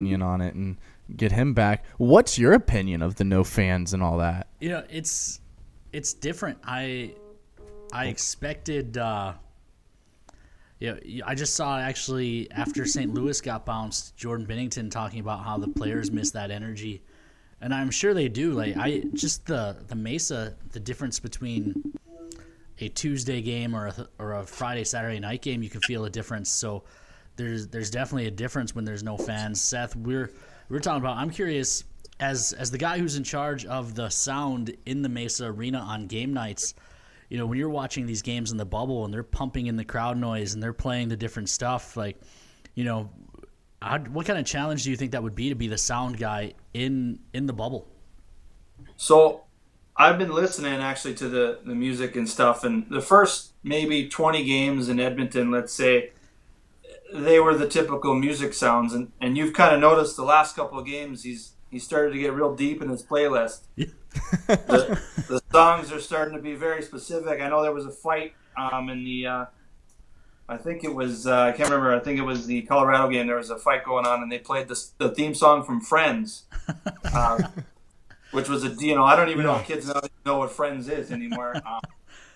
opinion on it and get him back. What's your opinion of the no fans and all that? You know, it's it's different. I I expected. Uh, yeah, I just saw actually after St. Louis got bounced, Jordan Binnington talking about how the players miss that energy, and I'm sure they do. Like I just the the Maysa, the difference between a Tuesday game or a, or a Friday Saturday night game, you can feel a difference. So there's there's definitely a difference when there's no fans. Seth, we're we're talking about. I'm curious as as the guy who's in charge of the sound in the Maysa Arena on game nights you know, when you're watching these games in the bubble and they're pumping in the crowd noise and they're playing the different stuff, like, you know, how, what kind of challenge do you think that would be to be the sound guy in in the bubble? So, I've been listening actually to the the music and stuff, and the first maybe 20 games in Edmonton, let's say, they were the typical music sounds, and and you've kind of noticed the last couple of games he's he started to get real deep in his playlist. the, the, songs are starting to be very specific. I know there was a fight um, in the, uh, I think it was, uh, I can't remember. I think it was the Colorado game. There was a fight going on, and they played the, the theme song from Friends, uh, which was a, you know, I don't even know if kids know, know what Friends is anymore. Um,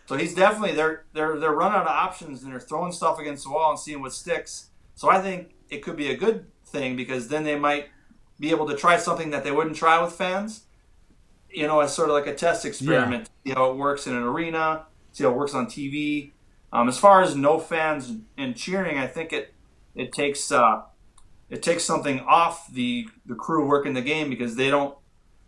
so he's definitely they're they're they're running out of options and they're throwing stuff against the wall and seeing what sticks. So I think it could be a good thing because then they might be able to try something that they wouldn't try with fans. You know, as sort of like a test experiment. Yeah. See how it works in an arena. See how it works on TV. Um, as far as no fans and cheering, I think it it takes uh, it takes something off the the crew working the game because they don't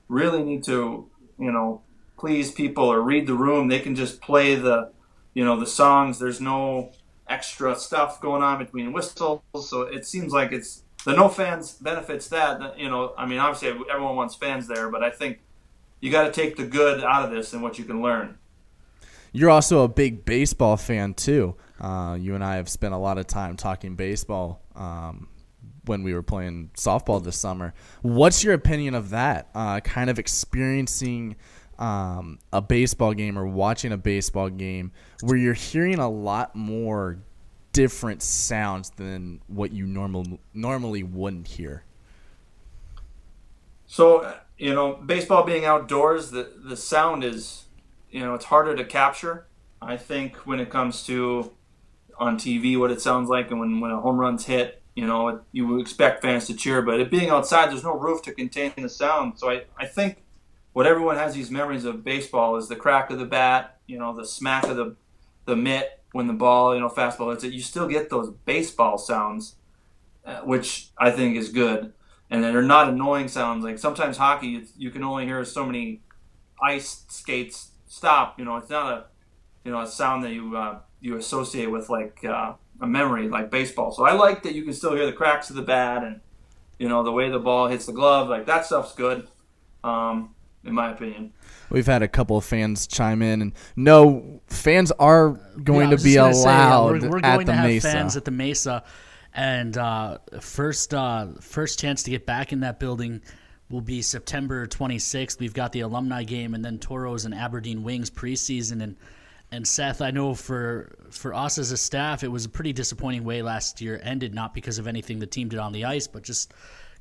really need to you know please people or read the room. They can just play the you know the songs. There's no extra stuff going on between whistles, so it seems like it's the no fans benefits that. You know, I mean, obviously everyone wants fans there, but I think you got to take the good out of this and what you can learn. You're also a big baseball fan too. Uh, you and I have spent a lot of time talking baseball um, when we were playing softball this summer. What's your opinion of that? Uh, kind of experiencing um, a baseball game or watching a baseball game where you're hearing a lot more different sounds than what you normal normally wouldn't hear. So you know, baseball being outdoors, the the sound is you know it's harder to capture. I think when it comes to on TV, what it sounds like, and when when a home run's hit, you know, you would expect fans to cheer, but it being outside, there's no roof to contain the sound. So I, I think what everyone has these memories of baseball is the crack of the bat, you know, the smack of the the mitt, when the ball, you know, fastball hits it, you still get those baseball sounds, uh, which I think is good. And they're not annoying sounds. Like sometimes hockey, you can only hear so many ice skates stop. You know, it's not a, you know, a sound that you uh, you associate with like uh, a memory like baseball. So I like that you can still hear the cracks of the bat and, you know, the way the ball hits the glove. Like that stuff's good, um, in my opinion. We've had a couple of fans chime in, and no, fans are going yeah, to be allowed say, yeah, we're, we're going to have Maysa. fans at the Maysa, and uh, first uh, first chance to get back in that building will be September 26th. We've got the alumni game, and then Tauros and Aberdeen Wings preseason, and and Seth, I know for for us as a staff, it was a pretty disappointing way last year ended, not because of anything the team did on the ice, but just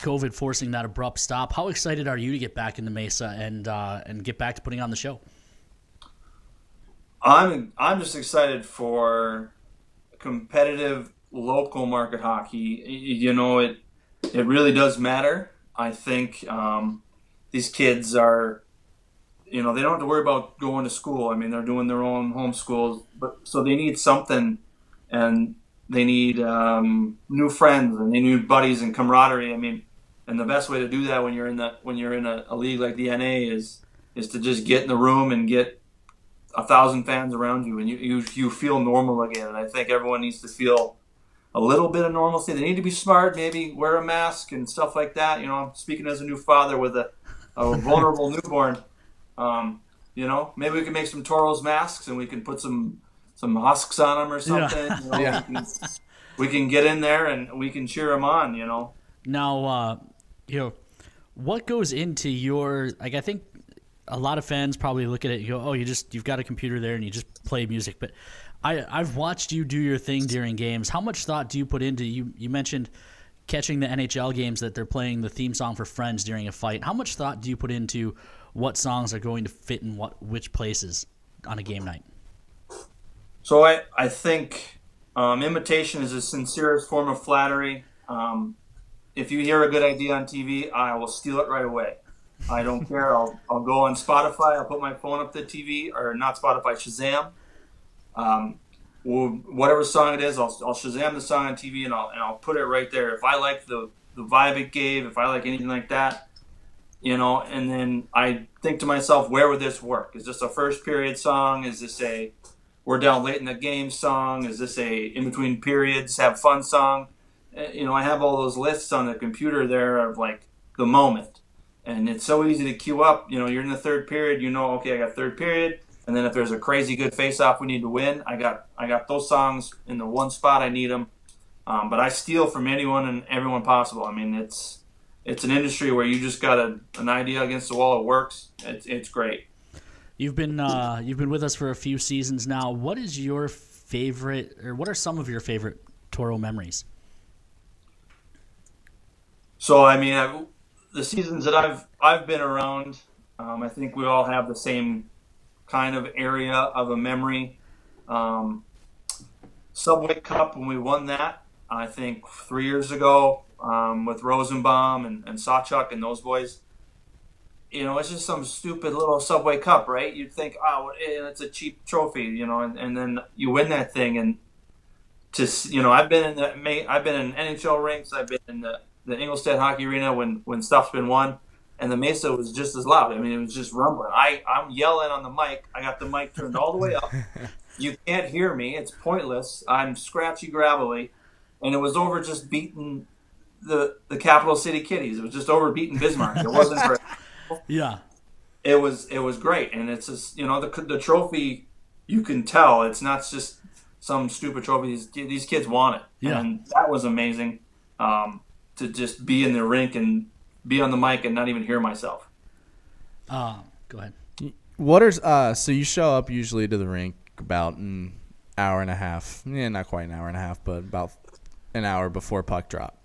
COVID forcing that abrupt stop. How excited are you to get back in the Maysa and uh, and get back to putting on the show? I'm I'm just excited for competitive local market hockey. You know, it it really does matter. I think um, these kids are, you know, they don't have to worry about going to school. I mean, they're doing their own homeschools, but so they need something, and they need um, new friends and they need buddies and camaraderie. I mean, and the best way to do that when you're in the when you're in a, a league like the NA is is to just get in the room and get a thousand fans around you, and you, you you feel normal again. And I think everyone needs to feel a little bit of normalcy. They need to be smart, maybe wear a mask and stuff like that. You know, I'm speaking as a new father with a, a vulnerable newborn. Um, you know, maybe we can make some Tauros masks and we can put some some husks on them or something. Yeah. You know, yeah. we, can, we, can, get in there and we can cheer them on. You know. Now, uh, you know, what goes into your like? I think a lot of fans probably look at it and go, "Oh, you just you've got a computer there and you just play music." But I I've watched you do your thing during games. How much thought do you put into you? You mentioned catching the NHL games that they're playing the theme song for Friends during a fight, how much thought do you put into what songs are going to fit in what which places on a game night? So I I think um, imitation is the sincerest form of flattery. Um, if you hear a good idea on TV, I will steal it right away. I don't care. I'll, I'll go on Spotify. I'll put my phone up to the TV, or not Spotify, Shazam. Um, well, whatever song it is, I'll, I'll Shazam the song on TV and I'll, and I'll put it right there. If I like the, the vibe it gave, if I like anything like that, you know, and then I think to myself, where would this work? Is this a first period song? Is this a we're down late in the game song? Is this a in between periods have fun song? Eh, you know, I have all those lists on the computer there of like the moment, and it's so easy to queue up. You know, you're in the third period, you know, okay, I got third period, and then if there's a crazy good face off we need to win, I got I got those songs in the one spot I need them. Um, but I steal from anyone and everyone possible. I mean, it's it's an industry where you just got a, an idea against the wall, it works. It's it's great. You've been uh, you've been with us for a few seasons now. What is your favorite, or what are some of your favorite Tauro memories? So I mean, I've, the seasons that I've I've been around, um, I think we all have the same kind of area of a memory. Um, Subway Cup when we won that, I think three years ago um, with Rosenbaum and, and Sawchuk and those boys you know, it's just some stupid little Subway Cup, right? You'd think, oh, it's a cheap trophy, you know, and, and then you win that thing, and to you know, I've been in the I've been in NHL rinks, I've been in the the Ingolstadt Hockey Arena when when stuff's been won, and the Maysa was just as loud. I mean, it was just rumbling. I I'm yelling on the mic. I got the mic turned all the way up. You can't hear me. It's pointless. I'm scratchy gravelly, and it was over just beating the the capital city kitties. It was just over beating Bismarck. It wasn't for yeah, it was it was great, and it's just you know the the trophy you can tell it's not just some stupid trophy. These, these kids want it, yeah. and that was amazing um, to just be in the rink and be on the mic and not even hear myself. Uh, go ahead. What are uh? So you show up usually to the rink about an hour and a half. Yeah, not quite an hour and a half, but about an hour before puck drop.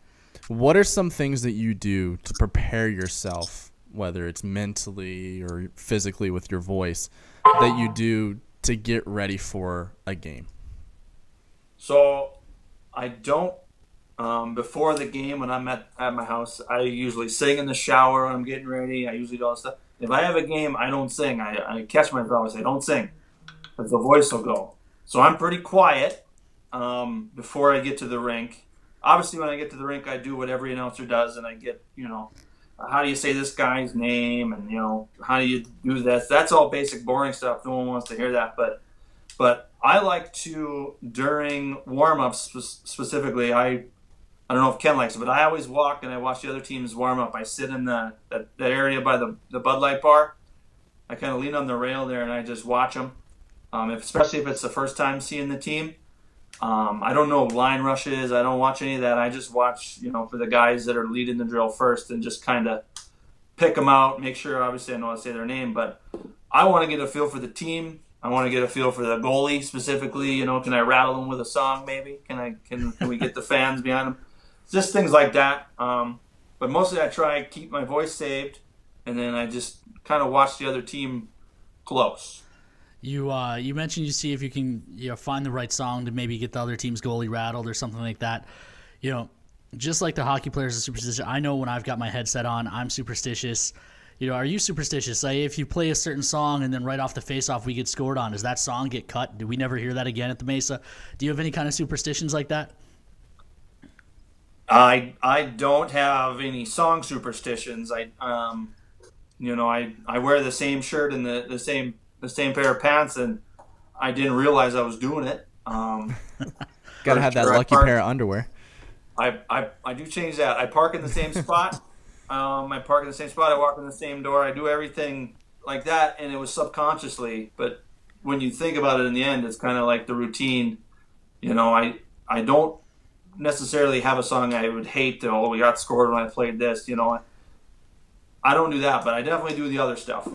What are some things that you do to prepare yourself whether it's mentally or physically with your voice, that you do to get ready for a game? So, I don't. Um, before the game, when I'm at, at my house, I usually sing in the shower when I'm getting ready. I usually do all that stuff. If I have a game, I don't sing. I, I catch myself. I say, "Don't sing," because the voice will go. So I'm pretty quiet um, before I get to the rink. Obviously, when I get to the rink, I do what every announcer does, and I get you know how do you say this guy's name and you know how do you do this that's all basic boring stuff no one wants to hear that but but i like to during warm-ups specifically i i don't know if ken likes it but i always walk and i watch the other teams warm up i sit in the that, that area by the, the bud light bar i kind of lean on the rail there and i just watch them um, if, especially if it's the first time seeing the team um, I don't know line rushes. I don't watch any of that. I just watch, you know, for the guys that are leading the drill first and just kind of pick them out. Make sure, obviously, I know how to say their name, but I want to get a feel for the team. I want to get a feel for the goalie specifically. You know, can I rattle them with a song? Maybe can I? Can, can we get the fans behind them? Just things like that. Um, but mostly, I try keep my voice saved, and then I just kind of watch the other team close. You uh, you mentioned you see if you can you know find the right song to maybe get the other team's goalie rattled or something like that. You know, just like the hockey players are superstitious. I know when I've got my headset on, I'm superstitious. You know, are you superstitious? Say if you play a certain song and then right off the face-off we get scored on, does that song get cut? Do we never hear that again at the Maysa? Do you have any kind of superstitions like that? I I don't have any song superstitions. I um, you know, I I wear the same shirt and the the same the same pair of pants, and I didn't realize I was doing it. Um, Gotta have that lucky park, pair of underwear. I, I, I do change that. I park in the same spot. um, I park in the same spot. I walk in the same door. I do everything like that, and it was subconsciously. But when you think about it, in the end, it's kind of like the routine. You know, I I don't necessarily have a song I would hate. To, oh, we got scored when I played this. You know, I don't do that, but I definitely do the other stuff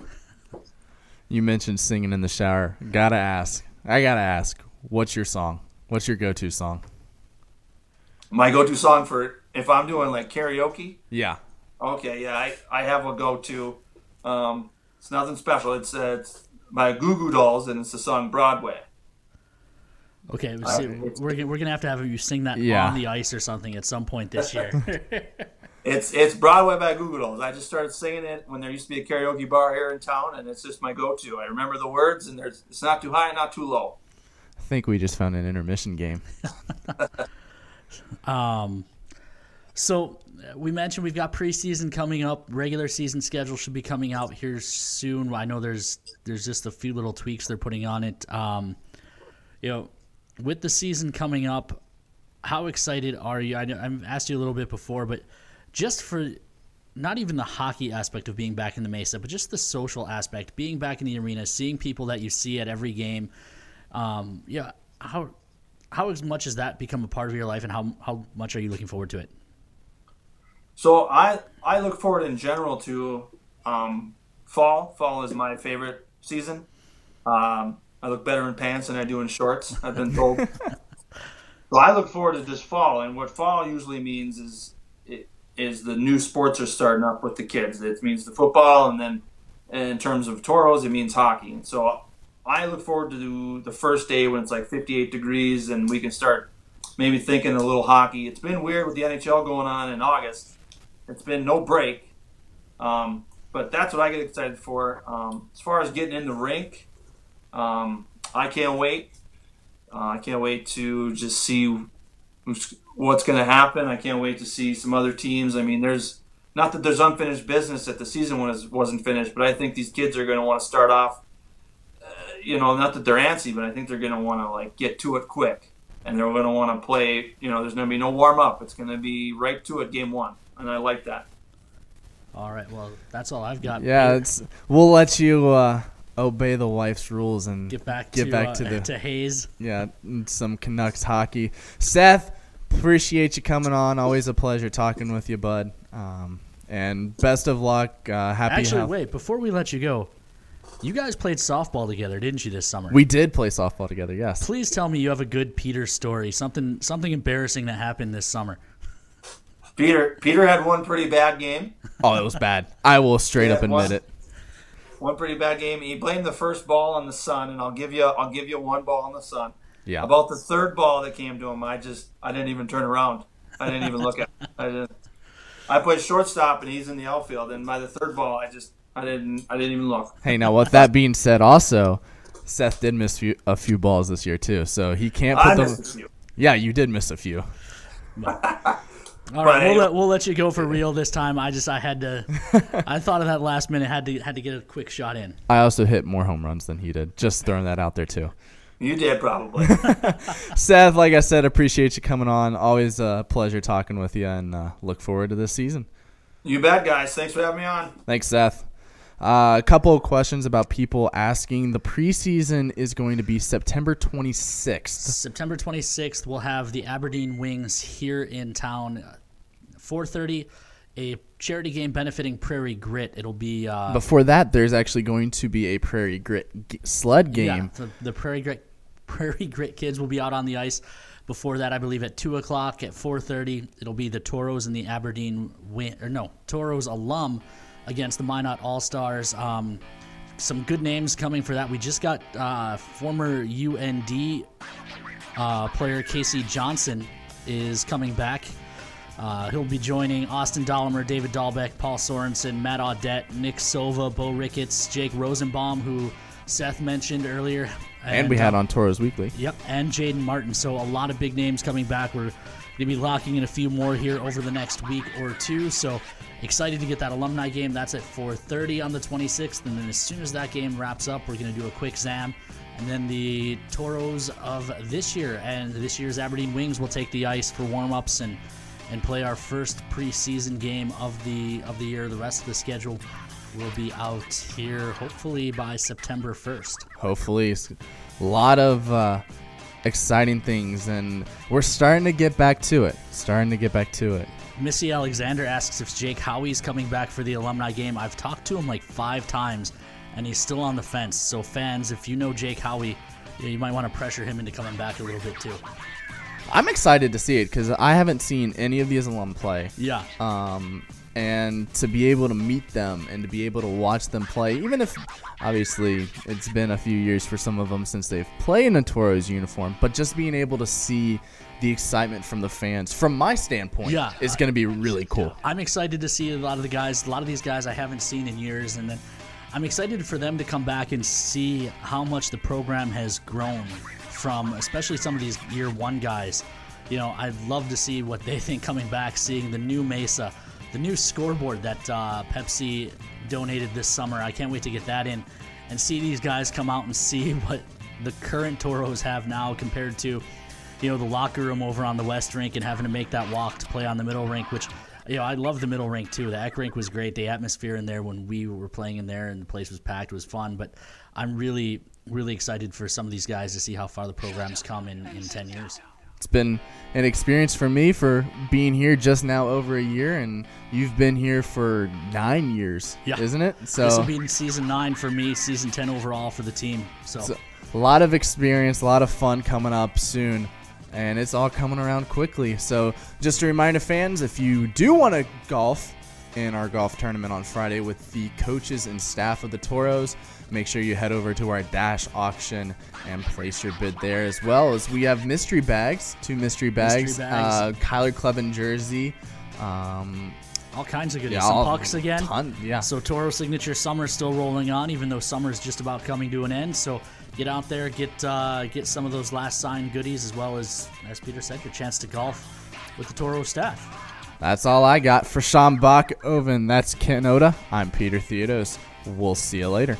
you mentioned singing in the shower. Gotta ask. I gotta ask. What's your song? What's your go-to song? My go-to song for if I'm doing like karaoke, Yeah. okay, yeah, I, I have a go to. Um, it's nothing special. It's uh, it's by Goo Goo Dolls and it's the song Broadway. Okay, we see, we're, gonna- we're gonna have to have you sing that Yeah. on the ice or something at some point this year. It's it's Broadway by Goo Goo Dolls. I just started singing it when there used to be a karaoke bar here in town, and it's just my go to. I remember the words, and there's it's not too high, and not too low. I think we just found an intermission game. Um, so uh, we mentioned we've got preseason coming up. Regular season schedule should be coming out here soon. I know there's there's just a few little tweaks they're putting on it. Um, you know, with the season coming up, how excited are you? I know I've asked you a little bit before, but just for not even the hockey aspect of being back in the Maysa, but just the social aspect, being back in the arena, seeing people that you see at every game. Um, yeah, how how much has that become a part of your life, and how how much are you looking forward to it? So I I look forward in general to um, fall. Fall is my favorite season. Um, I look better in pants than I do in shorts. I've been told. so I look forward to this fall, and what fall usually means is is the new sports are starting up with the kids. It means the football, and then in terms of tauros, it means hockey. And so I look forward to the first day when it's like 58 degrees, and we can start maybe thinking a little hockey. It's been weird with the NHL going on in August. It's been no break. Um, but that's what I get excited for. Um, as far as getting in the rink, um, I can't wait. Uh, I can't wait to just see who's, what's going to happen. I can't wait to see some other teams. I mean, there's not that there's unfinished business that the season was wasn't finished, but I think these kids are going to want to start off. Uh, you know, not that they're antsy, but I think they're going to want to like get to it quick, and they're going to want to play. You know, there's going to be no warm up. It's going to be right to it, game one, and I like that. All right, well, that's all I've got. Yeah, it's we'll let you uh, obey the wife's rules and get back get to back uh, to the to Hayes. yeah and some Canucks hockey. Seth, appreciate you coming on. Always a pleasure talking with you, bud. Um, and best of luck. Uh, happy. Actually, health- wait before we let you go. You guys played softball together, didn't you, this summer? We did play softball together. Yes. Please tell me you have a good Peter story. Something something embarrassing that happened this summer. Peter Peter had one pretty bad game. Oh, it was bad. I will straight Yeah, up admit was. it. One pretty bad game. He blamed the first ball on the sun, and I'll give you I'll give you one ball on the sun. Yeah. About the third ball that came to him, I just I didn't even turn around. I didn't even look at. It. I didn't. I played shortstop, and he's in the outfield. And by the third ball, I just I didn't I didn't even look. Hey, now with that being said, also Seth did miss few, a few balls this year too, so he can't put I the. missed a few. Yeah, you did miss a few. All right, we'll let we'll let you go for real this time. I just I had to. I thought of that last minute. Had to had to get a quick shot in. I also hit more home runs than he did. Just throwing that out there too. You did probably. Seth, like I said, appreciate you coming on. Always a pleasure talking with you, and uh, look forward to this season. you bet, guys. Thanks for having me on. Thanks, Seth. Uh, a couple of questions about people asking. The preseason is going to be September 26th. September 26th, we'll have the Aberdeen Wings here in town. 4:30, a charity game benefiting Prairie Grit. It'll be uh, Before that, there's actually going to be a Prairie Grit g- sled game. Yeah, the, the Prairie Grit Prairie Grit kids will be out on the ice. Before that, I believe at two o'clock at four thirty, it'll be the Tauros and the Aberdeen win or no Tauros alum against the Minot All Stars. Um, some good names coming for that. We just got uh, former UND uh, player Casey Johnson is coming back. Uh, he'll be joining Austin Dollimer, David Dahlbeck, Paul Sorensen, Matt Audette, Nick Sova, Bo Ricketts, Jake Rosenbaum, who Seth mentioned earlier. and we had on Tauros Weekly. Yep, and Jaden Martin. So a lot of big names coming back. We're going to be locking in a few more here over the next week or two. So excited to get that alumni game. That's at 4:30 on the 26th, and then as soon as that game wraps up, we're going to do a quick zam. And then the Tauros of this year and this year's Aberdeen Wings will take the ice for warm-ups and and play our first preseason game of the of the year. The rest of the schedule will be out here hopefully by September 1st. Hopefully, a lot of uh, exciting things, and we're starting to get back to it. Starting to get back to it. Missy Alexander asks if Jake Howie's coming back for the alumni game. I've talked to him like five times, and he's still on the fence. So fans, if you know Jake Howie, you might want to pressure him into coming back a little bit too. I'm excited to see it because I haven't seen any of these alum play. Yeah. Um, and to be able to meet them and to be able to watch them play, even if obviously it's been a few years for some of them since they've played in a Tauros uniform, but just being able to see the excitement from the fans, from my standpoint, Yeah. is going to be really cool. I'm excited to see a lot of the guys. A lot of these guys I haven't seen in years, and then I'm excited for them to come back and see how much the program has grown from, especially some of these year one guys. You know, I'd love to see what they think coming back, seeing the new Maysa, the new scoreboard that uh, Pepsi donated this summer. I can't wait to get that in and see these guys come out and see what the current Tauros have now compared to you know, the locker room over on the west rink and having to make that walk to play on the middle rink, which, you know, I love the middle rink too. The Eck rink was great. The atmosphere in there when we were playing in there and the place was packed was fun. But I'm really, really excited for some of these guys to see how far the program's come in, in 10 years. It's been an experience for me for being here just now over a year, and you've been here for nine years, Yeah. isn't it? So This will be season nine for me, season 10 overall for the team. So, So, a lot of experience, a lot of fun coming up soon, and it's all coming around quickly. So, just a reminder, fans, if you do want to golf in our golf tournament on Friday with the coaches and staff of the Tauros, make sure you head over to our Dash auction and place your bid there, as well as we have mystery bags, two mystery bags, bags. Uh, Kyler Clevin jersey. Um, all kinds of goodies. yeah, Some pucks again. Ton, yeah. So Tauro Signature Summer's still rolling on, even though summer's just about coming to an end. So get out there, get uh, get some of those last signed goodies, as well as, as Peter said, your chance to golf with the Tauro staff. That's all I got for Sean Bach Oven. That's Ken Oda. I'm Peter Theodos. We'll see you later.